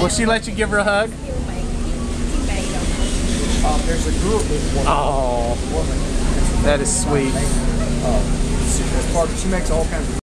Will she let you give her a hug? There's a group. Oh, that is sweet. She makes all kinds of